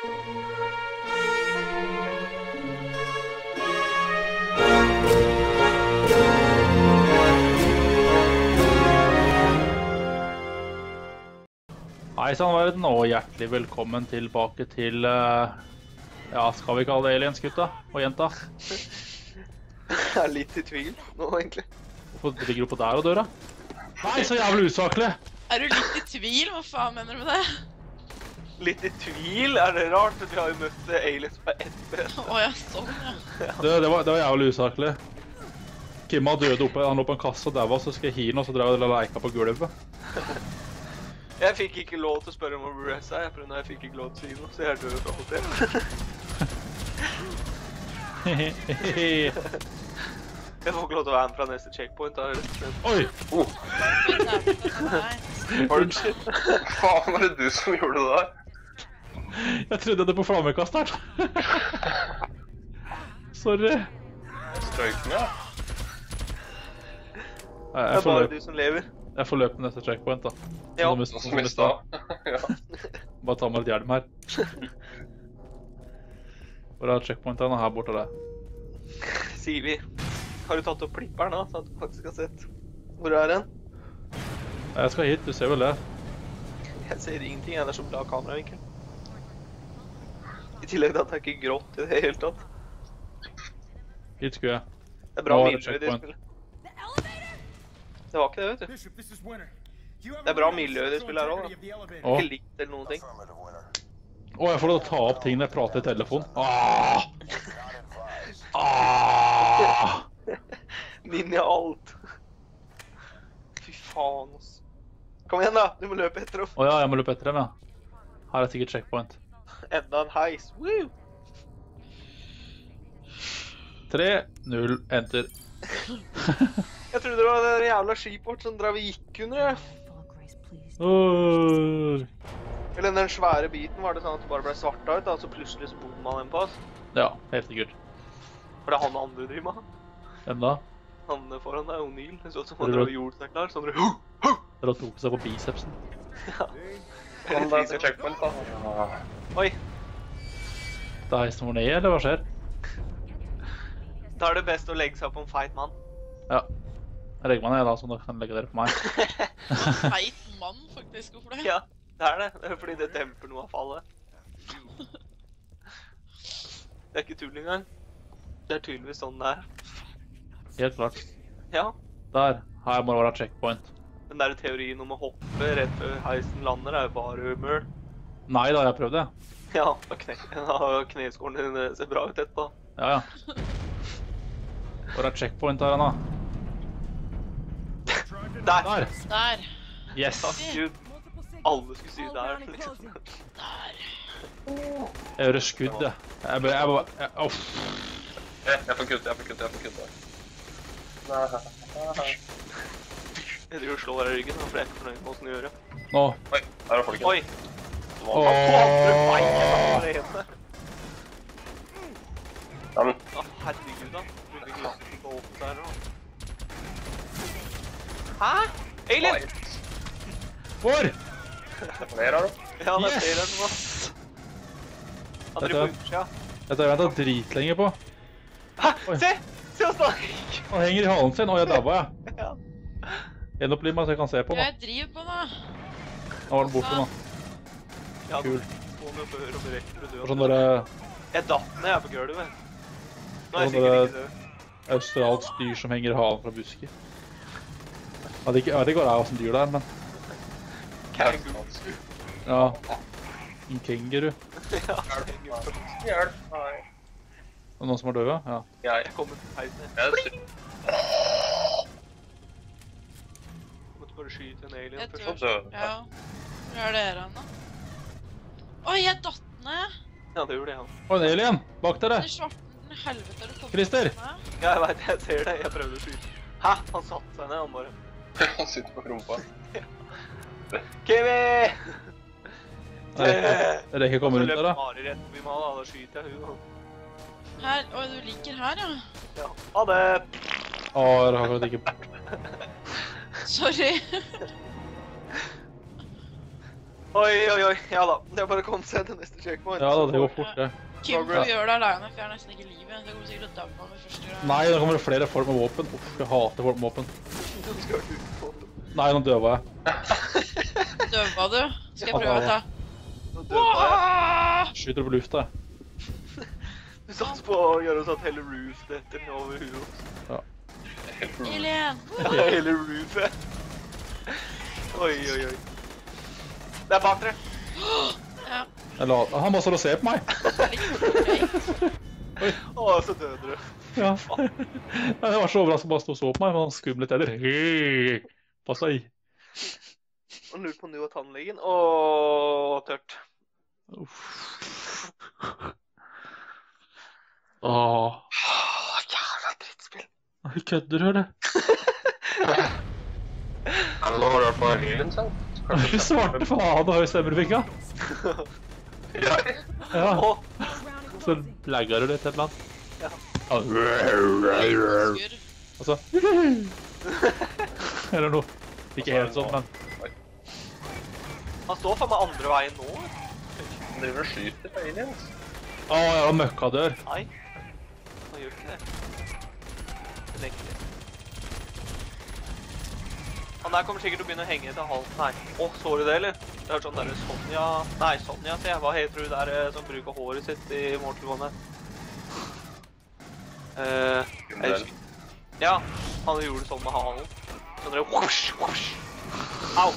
Hei sann, verden, og hjertelig velkommen tilbake til uh, Ja, skal vi kalle det aliens, gutta og jenta? Jeg er litt i tvil nå, egentlig. Hvorfor ligger du på der og døra? Nei, så jævlig usaklig! Er du litt i tvil? Hva faen mener du med det? Litt i tvil? Er det rart? Vi har jo møtt aliens på ett brett. Å ja, sånn, ja. Det, det, var, det var jævlig usaklig. Kimma døde oppe, han lå på en kasse og daua, så skal jeg hi han, og så drev jeg og leika på gulvet. Jeg fikk ikke lov til å spørre om hvor Reza er, for jeg fikk ikke lov til å si noe, så jeg er død for alltid. Jeg får ikke lov til å være med fra neste checkpoint. da, rett. Oi! Oh. det, faen, var det du som gjorde det der? Jeg trodde det på flammekasteren. Sorry. Strøyken, ja? Nei, Det er bare løp, du som lever. jeg får løp til neste checkpoint, da. Ja. Sånn som Nå i- som som stad. ja. Bare ta med litt hjelm her. Hvor er checkpointet? Her borte det. Sier vi. Har du tatt opp flipperen da, så at du faktisk har sett hvor er den? Jeg skal hit, du ser vel det. Jeg ser ingenting, jeg er så bra kameravinkel. I tillegg til at det er ikke grått i det hele tatt. Hit skulle jeg. Det er bra miljø i det spillet. Det var ikke det, vet du. Det er bra miljø i det spillet her også, da. Å, Ikke likt eller noen ting. Å, jeg får lov til å ta opp ting når jeg prater i telefon. Ah! Ah! Ninja alt. Fy faen, ass. Kom igjen, da. Du må løpe etter dem. Å ja, jeg må løpe etter dem, ja. Her er sikkert checkpoint. Enda en heis. Woo! Tre, null, enter. Jeg trodde det var det jævla skipet vårt som drev og gikk under. jeg. Åh. Eller den svære biten var det sånn at det bare ble svarta ut, da, så plutselig så bomma den på oss. Ja, helt sikkert. For det er han andre driver med. Hvem da? Han foran deg, O'Neill. Det så ut som han drev det- og gjorde seg klar. Så han drev «Hu! Dere tok seg på bicepsen. Kom deg til checkpoint, da. Oi, Det er heisen vår ned, eller hva skjer? da er det best å legge seg på en feit mann. Ja. Jeg legger meg ned, da, så dere kan legge dere på meg. Feit mann, faktisk. Hvorfor det? Ja, det er det. Det er fordi det demper noe av fallet. Det er ikke tull engang. Det er tydeligvis sånn det er. Helt klart. Ja. Der. Her må det være checkpoint. Den der teorien om å hoppe rett før heisen lander er jo bare møl. Nei da, jeg prøvde, jeg. Ja, da kne, kneskålen kneskårene dine ser bra ut etterpå. Ja, ja. Hvor er checkpoint her, da? Der! Der! Der. Yes! Takk Gud. Alle skulle si der, liksom. Der. Jeg hører skudd, jeg. Jeg bare, jeg jeg. Jeg, jeg får kutte, jeg får kutte, jeg får kutte. Jeg driver og slår deg i ryggen, for jeg er ikke fornøyd med åssen du gjør det. Nå. Oi, der er folk. Oi! Ja, men, Å, herregud, da. Burde ikke lagt den åpent der nå. Hæ? Alien! Hvor? her, du. Ja, det Yes! ser jeg nå. Han driver på utsida. Dette har jeg venta dritlenge på. Hæ? Oi. Se! Se oss gikk! Han henger i halen sin. Å, jeg dabba, jeg. Ja. Gjenoppliv meg så jeg kan se på nå. Jeg driver på nå. Nå var den borte, nå. Ja, Kul. Få meg før og rekker du Det dø. var sånn derre Jeg datt ned jeg på gulvet. Nå er jeg Sånn sikkert ikke død. australsk dyr som henger i halen fra busker. Jeg vet ikke, jeg vet ikke hva det er som dyr det er, men Kanguru. ja. En kenguru. Ja. Hjelp. Nei. Er det noen som er døde? Ja. Jeg, Jeg kommer til jeg, jeg, Måtte bare skyte en alien Jeg først. tror- Ja. Hvor er dere hen, da? Oi, jeg datt ned. Ja, det gjorde jeg. Oi, en alien! Bak dere! Den svarten helvete du kom Christer! Ja, jeg vet, jeg ser det. Jeg prøvde å skyte. Hæ? Han satt seg ned, han bare. Han sitter på rumpa. Kiwi! Nei, Jeg rekker å komme rundt der, da. Mari rett forbi meg, da. Da skyter jeg hun. Her. Oi, du ligger her, ja. Ja. Ha det! Å, det har gått ikke Sorry. Oi, oi, oi. Ja da. Det er bare å komme seg til neste checkpoint. Ja da, det går fort, det. Kim får gjøre det aleine, for jeg har nesten ikke livet. Det kommer sikkert til å daue med første gang. Nei, det kommer flere folk med våpen. Uff, jeg hater folk med våpen. Du skal ikke ut våpen. Nei, nå døva jeg. Døva du? Skal jeg prøve å ta Nå døva jeg. Skyter på lufta. jeg. Du satser på å gjøre oss at hele roof detter ned over huet. Alien! Ja, hele roofet. Oi, oi, oi. Det er bak dere. Ja. La, han bare står og ser på meg. Å, så døde du. Ja. Nei, Jeg var så overrasket, bare sto og så på meg, men han skumlet litt heller. Pass deg. Og lurte på nu og tannlegen. Å, tørt. Uff. Åh, Åh, jævla drittspill. Kødder du, eller? Har du i hvert fall aliens, ja. Så Kanskje- Svarte faen, du høy stemme du fikk, da. Ja, Ja, så lagger du litt et eller annet. Ja. Og så Altså Eller noe. Ikke helt sånn, men han står faen meg andre veien nå. han driver og skyter på aliens. Å, jeg var møkkadør. Nei, han gjør ikke det. Det nekter jeg. Han der kommer sikkert til å begynne å henge til halsen. Nei. Å, så du det, eller? Det er sånn derre Sonja Nei, Sonja, sier jeg. Hva heter hun der eh, som bruker håret sitt i Mortal Kombat? Eh, jeg husker- ja, han gjorde det sånn med halen. Sånn der whoosh, whoosh. Au!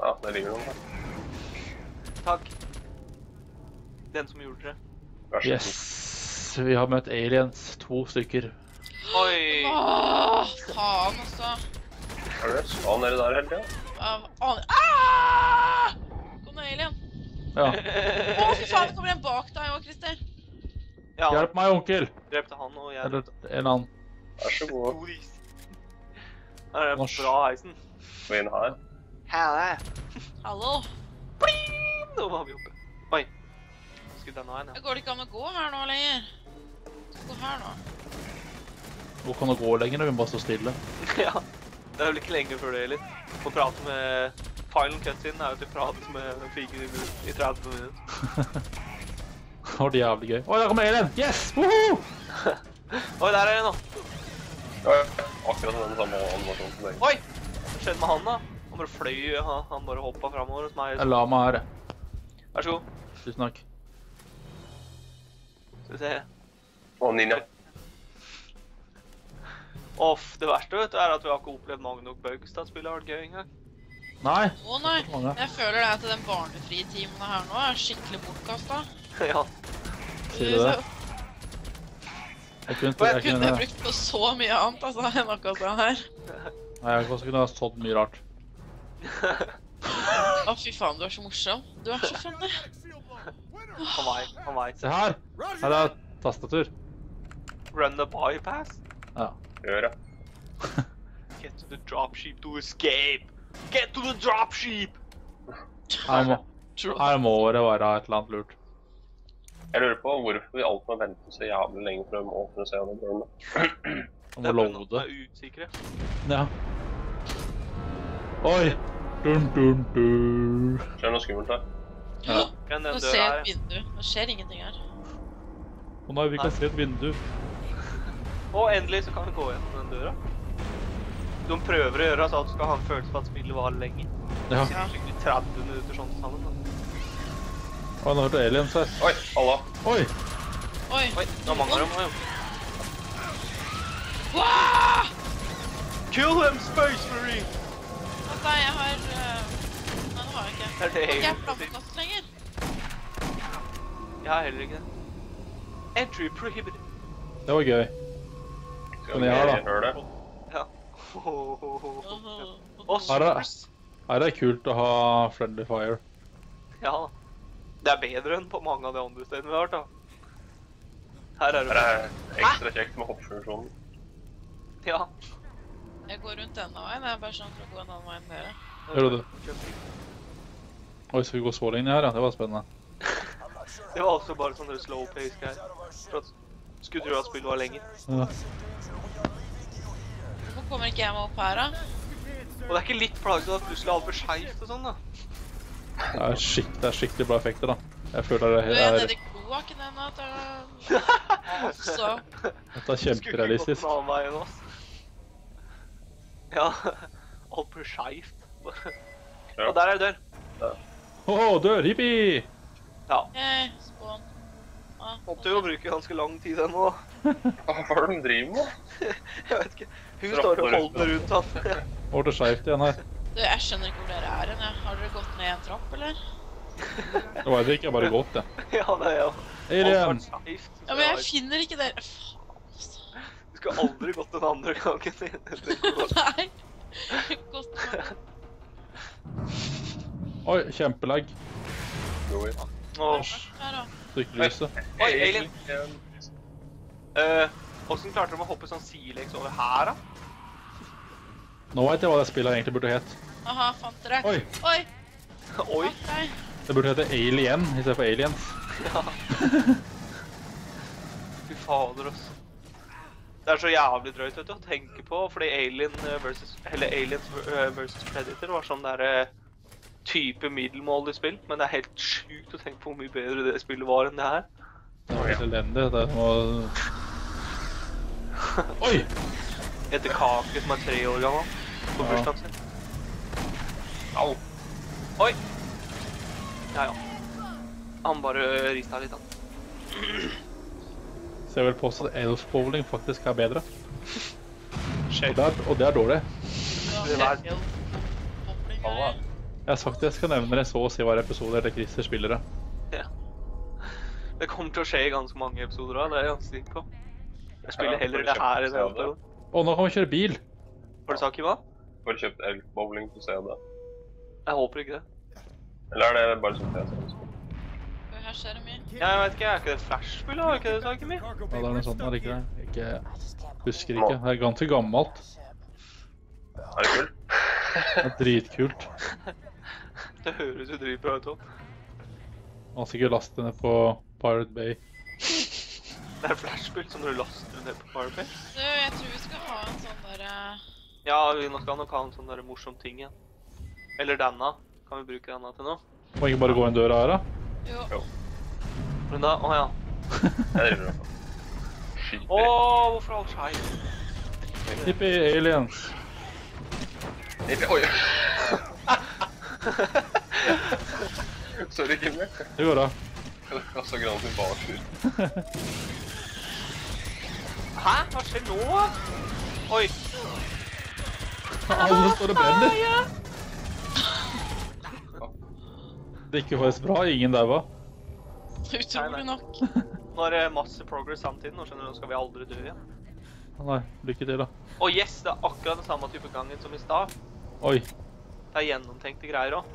Ja, det ligger noen der. Takk. Den som gjorde det. Vær så god. Yes. Vi har møtt aliens. To stykker. Oi! Åh, faen, altså. Er det skal nede der hele tida? Aner an- Ah! Kom deg, alien. Ja. Å, fy faen, kommer en bak deg òg, Christer. Ja, Hjelp meg, onkel. drepte han, og jeg Eller en annen. Vær så god. Er Det er Norsk. bra heisen. Gå inn her. Hæ? Hallo. Nå var vi oppe. Oi. Skulle denne veien, Det går det ikke an å gå her nå lenger. Gå her nå. Hvor kan det gå lenger når vi bare står stille? ja. Det er vel ikke lenge før det, heller. Få prate med Final cutscene er jo til prat med fiken i i 30 minutter. Det var jævlig gøy. Oi, der kommer Elin! Yes! Woho! Oi, der er det nå. Ja, ja. akkurat den samme animasjonen som deg. Oi! Hva skjedde med han, da? Han bare fløy, han, han bare hoppa framover hos meg. Jeg la meg her. Vær så god. Tusen takk. Skal vi se. Å, ninja. Off, det verste vet du, er at vi har ikke opplevd mange nok bugs til at spillet har vært gøy engang. Nei. Å nei. Jeg føler det at den barnefrie timen her nå er skikkelig bortkasta. ja. Sier du det? Jeg kunne, jeg jeg kunne jeg brukt på så mye annet altså, enn akkurat det her. nei, jeg også kunne ha sådd mye rart. Å, fy faen, du er så morsom. Du er så funny. Han veit. Han veit. Se her! Her er tastatur. Run the bypass. Ja. Gjør det. Get to the dropship to escape. Get to the dropship! Her må, her må det være et eller annet lurt. Jeg lurer på hvorfor vi alltid må vente så jævlig lenge for å åpne se om det blir noe. Det er bare noen er usikre. Ja. Oi! Dun, dun, dun. Skjer noe skummelt her? Ja. Nå ser jeg et vindu. Det skjer ingenting her. Å nei, vi kan se et vindu. Og endelig så kan vi gå gjennom den døra. De prøver å gjøre så at du skal ha en følelse av at spillet var lenge. Ja. Ja. Sikkert 30 minutter sånn sammen. Oi, Å, nå hørte aliens her. Oi, Allah. Oi! Oi. Oi, nå mangler de jo. Wow! Kill them, Space Marine! Ok, jeg har øh, Nei, det har jeg ikke. Er det ikke jeg har si. flammekast lenger? Jeg har heller ikke det. Entry prohibited. Det var gøy. Skal vi jeg har da. Ja. Og Her er- Her er det kult å ha friendly fire. Ja. Det er bedre enn på mange av de andre stedene vi har vært, da. Her er Her det er ekstra kjekt med hoppfunksjonen. Ja. Jeg går rundt denne veien. Jeg er bare sånn for å gå en annen vei enn dere. Gjør du det? Oi, så vi går så lenge her, ja. Det var spennende. Det var også bare sånne slow pace greier. At skulle tro at spillet var lenger. Ja. Hvorfor kommer ikke jeg meg opp her, da? Og det er ikke litt plagsomt at plutselig alt blir skeivt og sånn, da. Det er, skikk, det er skikkelig bra effekter, da. Jeg føler det er... Du er er, nede i kloakken ennå. til- Også. dette er kjemperealistisk. Skulle ikke gått kjemperealistisk. en annen vei enn oss. Ja, alt blir skeivt. Ja. Og der er dør. Åh, dør! Hippie! Ja. Yay, spawn. Ah, Måtte jo bruke ganske lang tid ennå. Hva er det de driver med? Jeg vet ikke. Hun Straffer står og holder rundt han. Går det skeivt igjen her. Du, jeg skjønner ikke hvor dere er hen. Har dere gått ned en trapp, eller? Jeg vet ikke jeg bare gått, det. Ja, det er jo Alien! Ja, men jeg finner ikke dere. Faen, altså. Du skulle aldri gått den andre gangen. Nei. Godt. Oi, kjempelag. Joey. Åh. Her, da. Sykkellyset. Oi, alien. Eh, uh, klarte de å hoppe sånn sidelengs over her, da? Nå vet jeg hva det spillet egentlig burde het. Aha, fant dere. Oi, Oi. Oi. det burde hete Alien i stedet for Aliens. Ja. Fy fader, ass. Det er så jævlig drøyt vet du, å tenke på, fordi Alien versus, eller Aliens eh, versus Predator var sånn der eh, type middelmålig spill, men det er helt sjukt å tenke på hvor mye bedre det spillet var enn det her. Det var helt elendig. Det var Oi! Etter Kake som er tre år gammel, på Ja. bursdagen sin. Au. Oi! Ja, ja. Han bare rista litt, han. Ser vel på seg at Elf Bowling faktisk er bedre. Og det er, og det er dårlig. Det er-. Jeg har sagt jeg skal nevne det så å si hver episode etter Christer spiller det. Ja. Det kommer til å skje i ganske mange episoder òg, det er jeg ganske sikker på. Jeg spiller Ja, heller det her enn det det. andre. Å, nå kan vi kjøre bil! Har du sagt hva? Får kjøpt elfbowling på CD. Jeg håper ikke det. Eller er det bare sånn jeg ser det? Her skjer det mye. Ja, jeg vet ikke, er ikke det Flash-spill, da? Er ikke det saken min? Ja, det er noe sånt, er det ikke det? Ikke, husker ikke. Det er ganske gammelt. Er det kult? Det er dritkult. Det høres jo dritbra ut. Man har sikkert lastet ned på Pirate Bay. Det er flashspill som du laster ned på Pirate Bay? Du, jeg tror vi skal ha en sånn derre Ja, vi skal nok ha en sånn der morsom ting igjen. Eller denne. Kan vi bruke denne til noe? Må ikke bare gå inn døra her, da? Jo. Men da Å ja. Jeg driver og skyter. Å, hvorfor alt skeiv? Hippie aliens. Oi! Sorry, Kimmy. Det går bra. Jeg kastet granen tilbake. Hæ? Hva skjer nå? Oi. Alle står og brenner. Det gikk jo faktisk bra. Ingen daua. Utrolig nok. Nå er det masse progress samtidig. Nå skjønner du, nå skal vi aldri dø igjen. Nei, lykke til, da. Å yes, det er akkurat den samme type gangen som i stad. Oi. Det er gjennomtenkte greier òg.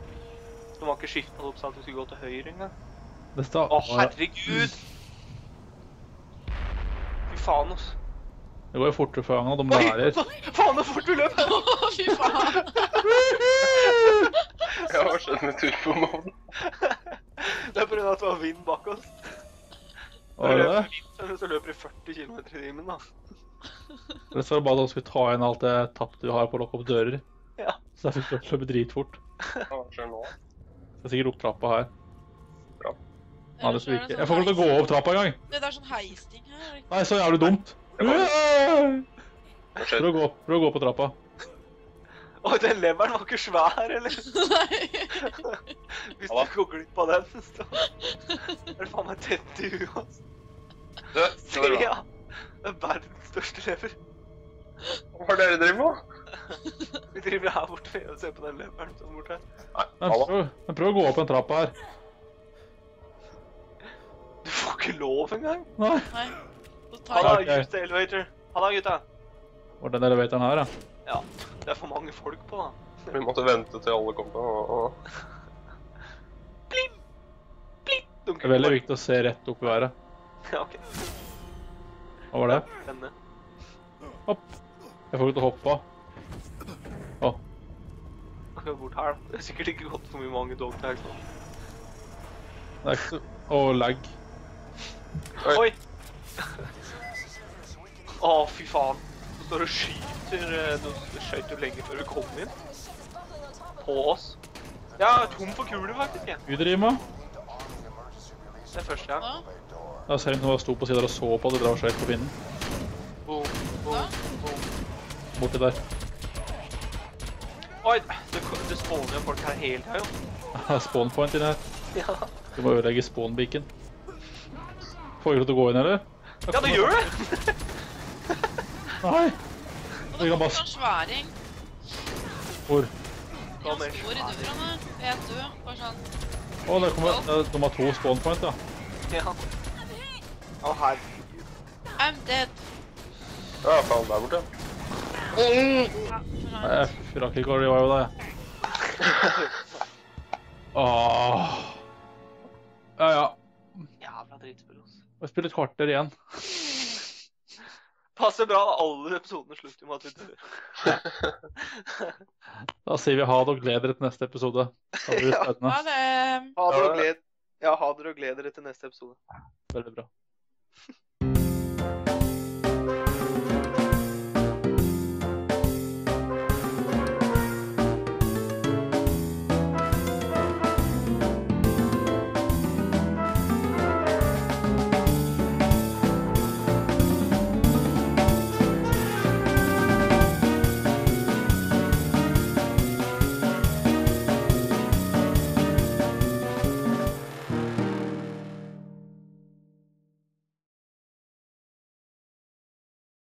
De har ikke skifta det opp sånn at vi skulle gå til høyre engang. Å, herregud! Fy faen, ass. Det går jo fortere for gangen, de lærer. Faen, så fort du løp! Fy faen. Jeg har skjønt med turbomoden. Det er pga. at det var vind bak oss. Var det det? Så så løper du 40 km i timen, da. Eller så var det bare at du skulle ta inn alt det tapte vi har på å lukke opp dører. Så jeg fikk lov til å løpe dritfort. Så jeg er sikkert opp trappa her. Nei, det skal er ikke. Jeg sånn får ikke lov til å gå opp trappa engang. Det er sånn heisting her. er ikke? Nei, så jævlig dumt. Jeg? Prøv å gå, prøv å gå på trappa. Oi, den leveren var ikke svær, eller? Nei. Hvis du går glipp av den, så er det faen meg tett i huet hans. Du, Se, skal ja. Det er verdens største lever. Hva er det dere driver med? Driver her borte og ser på den løperen som borte her. Nei, Men halla. prøv, prøv å gå opp en trapp her. Du får ikke lov engang. Nei. Nei. Så tar har Ok. used elevator. Halla, gutta. Var den elevatoren her, ja. Ja, det er for mange folk på, da. Vi måtte vente til alle kom. på. og. Blim! Blim! Det er veldig viktig å se rett opp i været. Ja, ok. Hva var det? Denne. Hopp. Jeg får ikke til å hoppe. Å, Jeg bort her, da. Det er sikkert ikke gått så mye mange dogtags nå. det er ikke så... Å, lag. Oi. Oi! Å, fy faen. Du står og skyter. eh, Du skjøt jo lenge før du kom inn. På oss. Jeg er tom for kuler, faktisk. jeg. Udrima. Det er første ja. Jeg ser noen sto på siden og så på at det drar seg på pinnen. Boom, boom, boom. Borti der. Oi, det, det spawner jo folk her hele tida, jo. Spawn point inni her. Ja. Du må ødelegge spawn-beacon. Får jeg lov til å gå inn, eller? ja, det gjør det! Nei! Og det kan kom bare- sånn sværing. Hvor? Ja, spor i døra der. er død. Bare sånn. Å, der kommer er nummer to spawn point, ja. Ja. Å, her. I'm dead. Ja, faen, der borte. Ja, Nei, jeg rakk ikke å revive deg. Åh. Ja, ja. Jævla drittspill, altså. Vi spiller et kvarter igjen. Passer bra. Alle episodene slutter med at vi dør. Da sier vi ha det og gled dere til neste episode. Det Ja. Ha det. Ha det og gled... Ja, ha dere og gled dere til neste episode. Veldig bra.